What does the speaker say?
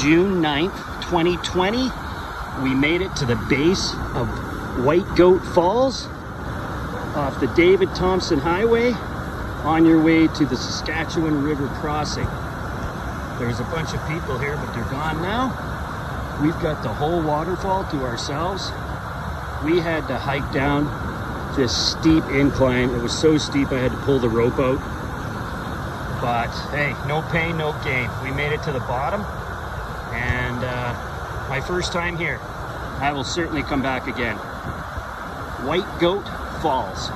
June 9th, 2020. We made it to the base of White Goat Falls off the David Thompson Highway on your way to the Saskatchewan River crossing. There's a bunch of people here, but they're gone now. We've got the whole waterfall to ourselves. We had to hike down this steep incline. It was so steep I had to pull the rope out. But hey, no pain, no gain. We made it to the bottom and uh, my first time here. I will certainly come back again. White Goat Falls.